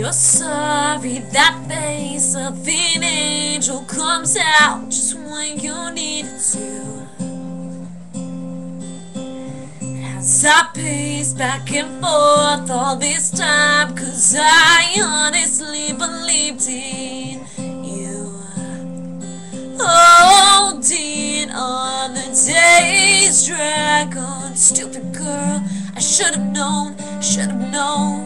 See that face of an angel comes out just when you need it to. As I pace back and forth all this time, cause I honestly believed in you. Oh, Holding on the day's dragon, stupid girl. I should have known, should have known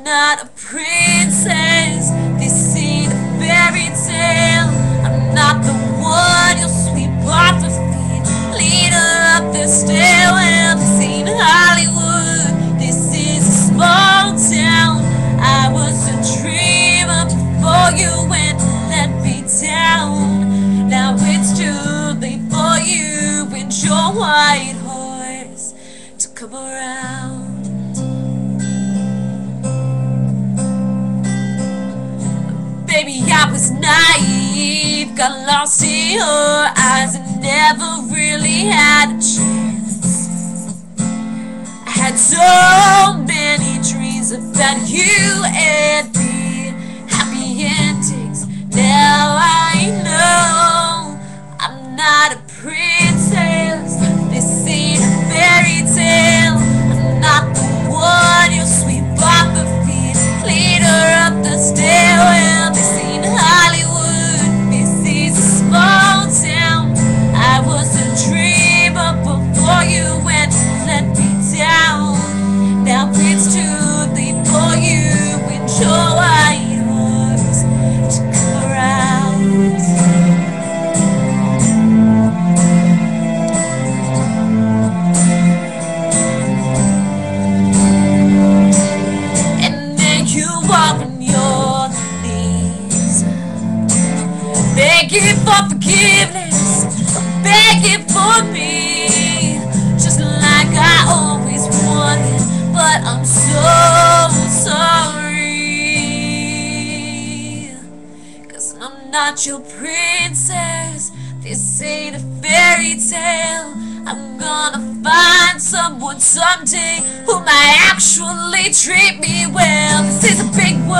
I'm not a princess. This ain't a fairy tale. I'm not the one you'll sweep off her feet, lead up the stairwell. This ain't Hollywood. This is a small town. I was a dreamer before you went and let me down. Now it's too late for you and your white horse to come around. Baby, I was naive, got lost in your eyes and never really had a chance. I had so many dreams about you and me, happy endings. Now I know I'm not a princess. For forgiveness, begging for me, just like I always wanted. But I'm so sorry, cause I'm not your princess. This ain't a fairy tale. I'm gonna find someone someday who might actually treat me well. This is a big world,